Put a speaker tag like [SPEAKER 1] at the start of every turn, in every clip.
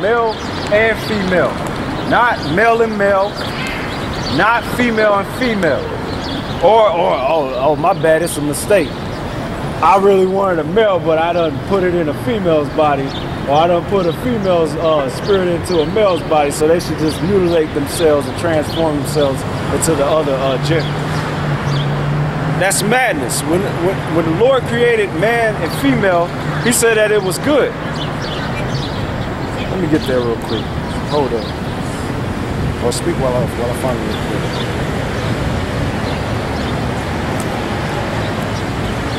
[SPEAKER 1] male and female. Not male and male, not female and female. Or, or oh, oh, my bad, it's a mistake. I really wanted a male, but I done put it in a female's body, or I done put a female's uh, spirit into a male's body, so they should just mutilate themselves and transform themselves into the other uh, gender. That's madness. When, when, when the Lord created man and female, he said that it was good. Let me get there real quick. Hold on. Or speak while I, while I find it real quick.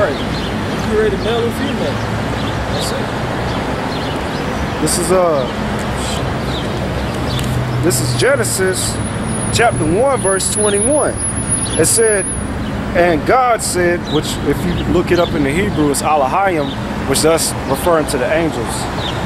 [SPEAKER 2] Right. You created male and female. That's it.
[SPEAKER 1] This is uh this is Genesis chapter 1 verse 21. It said and God said, which if you look it up in the Hebrew is Alahayim, which that's referring to the angels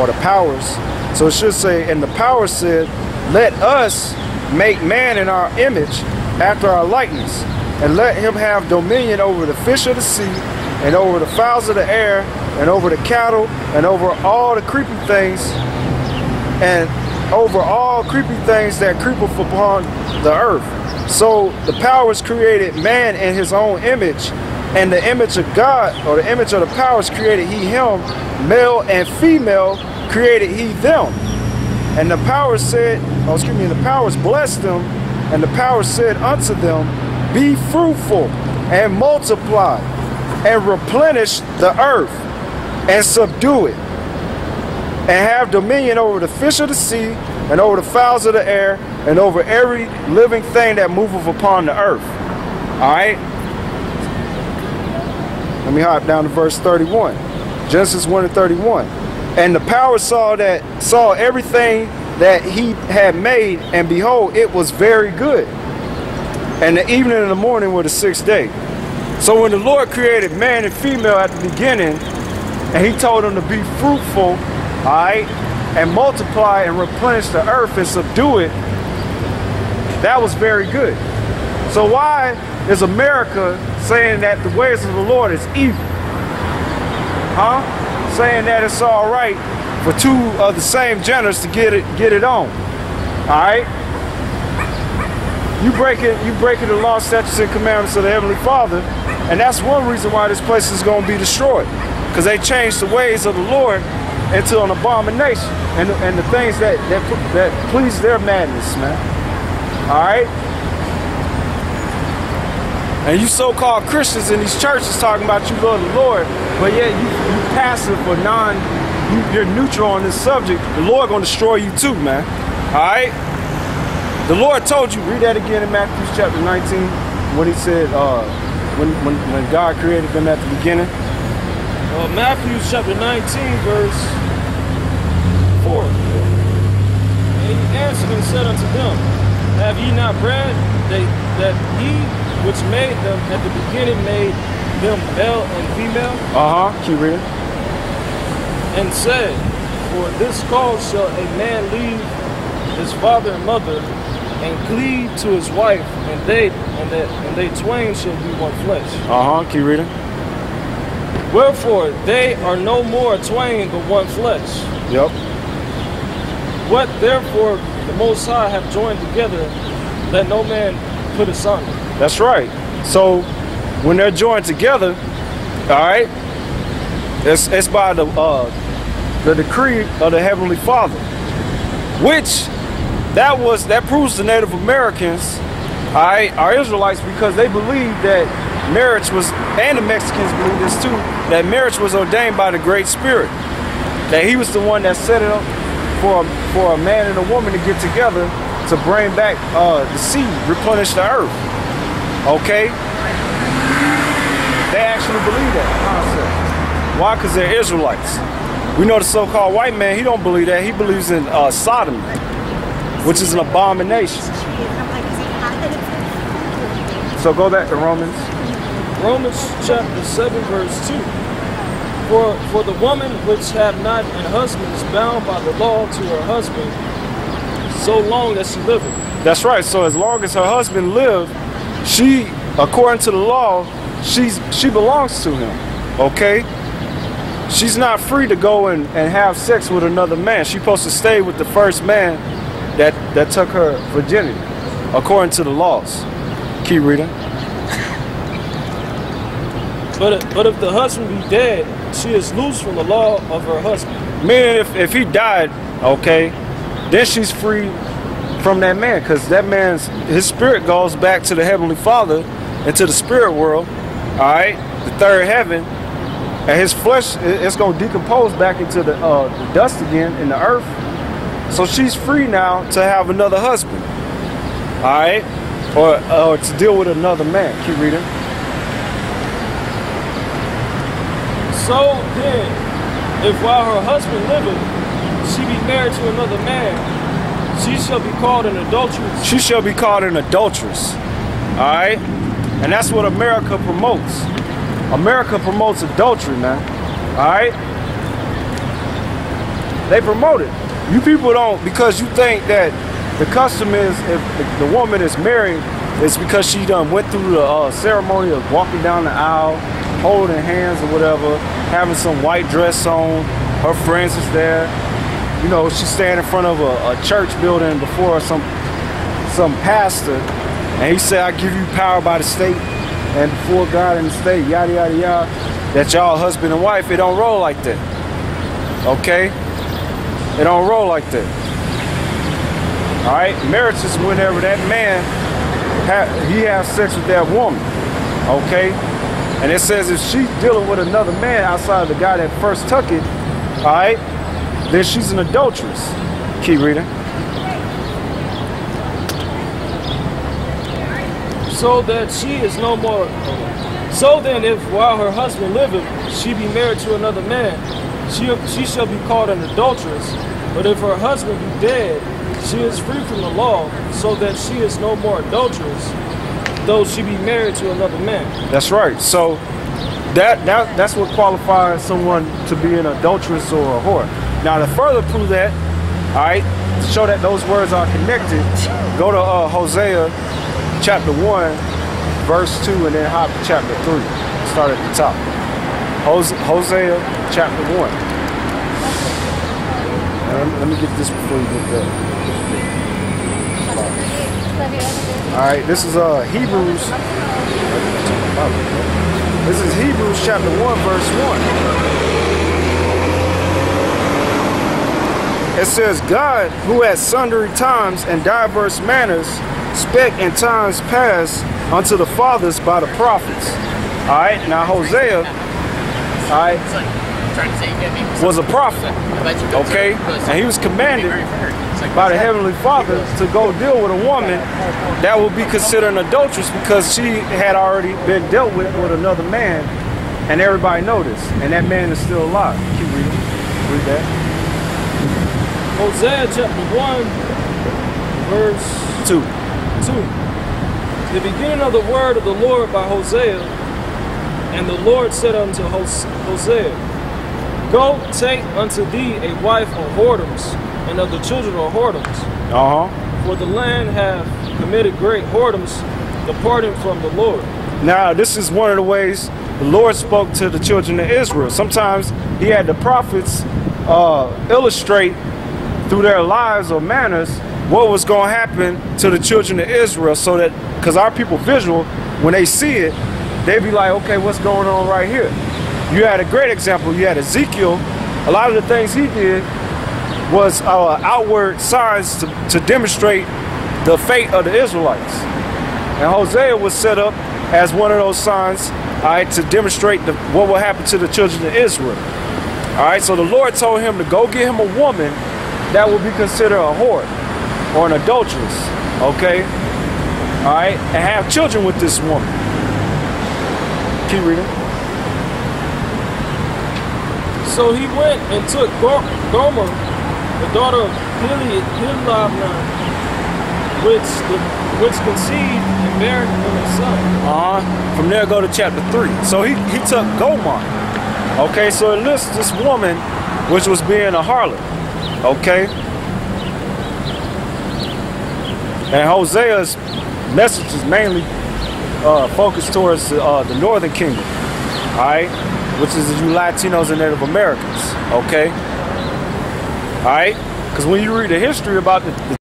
[SPEAKER 1] or the powers. So it should say, and the power said, let us make man in our image after our likeness, and let him have dominion over the fish of the sea, and over the fowls of the air, and over the cattle, and over all the creeping things, and over all creepy things that creepeth upon the earth. So the powers created man in his own image, and the image of God, or the image of the powers created he him, male and female created he them. And the powers said, oh, excuse me, the powers blessed them, and the powers said unto them, Be fruitful and multiply, and replenish the earth, and subdue it, and have dominion over the fish of the sea, and over the fowls of the air, and over every living thing that moveth upon the earth. All right? Let me hop down to verse 31. Genesis 1 and 31. And the power saw that saw everything that he had made, and behold, it was very good. And the evening and the morning were the sixth day. So when the Lord created man and female at the beginning, and he told them to be fruitful, all right, and multiply and replenish the earth and subdue it, that was very good. So why is America saying that the ways of the Lord is evil? Huh? Saying that it's all right for two of the same genders to get it get it on. All right? You breaking you breaking the law, statutes, and commandments of the Heavenly Father, and that's one reason why this place is going to be destroyed, because they changed the ways of the Lord into an abomination and and the things that that that please their madness, man. All right. And you so-called Christians in these churches talking about you love the Lord, but yet you, you passive or non, you, you're neutral on this subject. The Lord gonna destroy you too, man. All right. The Lord told you. Read that again in Matthew chapter 19 when He said, uh, when when when God created them at the beginning.
[SPEAKER 2] Uh, Matthew chapter 19, verse 4. And he answered and said unto them, Have ye not read that, that he which made them at the beginning made them male and female?
[SPEAKER 1] Uh huh. Keep reading.
[SPEAKER 2] And said, For this cause shall a man leave his father and mother, and cleave to his wife, and they and that and they twain shall be one flesh.
[SPEAKER 1] Uh huh. Keep reading.
[SPEAKER 2] Wherefore they are no more twain but one flesh.
[SPEAKER 1] Yep.
[SPEAKER 2] What therefore the Most High have joined together, let no man put asunder.
[SPEAKER 1] That's right. So when they're joined together, all right, it's it's by the uh, the decree of the Heavenly Father, which that was that proves the Native Americans, all right, our Israelites, because they believe that marriage was, and the Mexicans believe this too, that marriage was ordained by the Great Spirit, that He was the one that set it up for for a man and a woman to get together to bring back uh, the seed, replenish the earth. Okay? They actually believe that concept. Why? Because they're Israelites. We know the so-called white man, he don't believe that. He believes in uh, sodomy, which is an abomination. So go back to Romans.
[SPEAKER 2] Romans chapter 7, verse 2. For, for the woman which have not an husband is bound by the law to her husband so long as she liveth.
[SPEAKER 1] That's right. So as long as her husband live, she, according to the law, she's she belongs to him. Okay? She's not free to go and, and have sex with another man. She's supposed to stay with the first man that, that took her virginity, according to the laws. Keep reading.
[SPEAKER 2] But but if the husband be dead, she is loose from the law of her husband.
[SPEAKER 1] Meaning, if, if he died, okay, then she's free from that man because that man's his spirit goes back to the heavenly Father and to the spirit world. All right, the third heaven, and his flesh it's gonna decompose back into the, uh, the dust again in the earth. So she's free now to have another husband. All right, or or to deal with another man. Keep reading.
[SPEAKER 2] So then, if while her husband liveth, she be married to another man, she shall be called an adulteress.
[SPEAKER 1] she shall be called an adulteress. All right? And that's what America promotes. America promotes adultery, man. All right? They promote it. You people don't, because you think that the custom is if the, woman is married, it's because she done went through the uh, ceremony of walking down the aisle, holding hands or whatever, having some white dress on. Her friends is there. You know, she's standing in front of a, a church building before some some pastor, and he said, I give you power by the state and before God and the state, yada, yada, yada, that y'all husband and wife, it don't roll like that. Okay? It don't roll like that. All right? Marriage is whenever that man, ha- he has sex with that woman. Okay? And it says if she's dealing with another man outside of the guy that first took it, all right, then she's an adulteress. Keep reading.
[SPEAKER 2] So that she is no more. So then, if while her husband liveth, she be married to another man, she, she shall be called an adulteress. But if her husband be dead, she is free from the law, so that she is no more adulteress, though she be married to another man.
[SPEAKER 1] That's right. So that that that's what qualifies someone to be an adulteress or a whore. Now to further prove that, all right, to show that those words are connected, go to uh, Hosea chapter one, verse two, and then hop to chapter three. Start at the top. Hos- Hosea chapter one. Um, let me get this before you get there. All right, this is uh Hebrews. This is Hebrews chapter one, verse one. It says, God, who at sundry times and diverse manners spake in times past unto the fathers by the prophets. All right, now Hosea, all right,
[SPEAKER 3] It's like trying to say you get me.
[SPEAKER 1] was a prophet.
[SPEAKER 3] I bet you go
[SPEAKER 1] Okay, and he was commanded
[SPEAKER 3] Very fair. It's like,
[SPEAKER 1] by the heavenly father to go deal with a woman that would be considered an adulteress because she had already been dealt with with another man and everybody this and that man is still alive keep reading read that
[SPEAKER 2] Hosea chapter 1, verse
[SPEAKER 1] two
[SPEAKER 2] 2. The beginning of the word of the Lord by Hosea. And the Lord said unto Hosea, Go take unto thee a wife of whoredoms, and of the children of whoredoms.
[SPEAKER 1] uh-huh
[SPEAKER 2] For the land hath committed great whoredoms, departing from the Lord.
[SPEAKER 1] now this is one of the ways the lord spoke to the children of israel sometimes he had the prophets uh, illustrate through their lives or manners what was going to happen to the children of Israel so that because our people visual when they see it they be like okay what's going on right here? You had a great example. You had Ezekiel. A lot of the things he did was uh, outward signs to, to demonstrate the fate of the Israelites. And Hosea was set up as one of those signs all right to demonstrate the, what will happen to the children of Israel. All right, so the Lord told him to go get him a woman that will be considered a whore or an adulteress, okay? All right, and have children with this woman. Keep reading.
[SPEAKER 2] So he went and took Go- Gomer, the daughter of Helabna, which, which conceived and bare him a son.
[SPEAKER 1] Uh-huh. From there, go to chapter 3. So he, he took Gomer. Okay, so it lists this woman, which was being a harlot. Okay? And Hosea's message is mainly uh, focused towards uh, the northern kingdom. All right? which is you Latinos and Native Americans. Okay. All right. Because when you read the history about the, the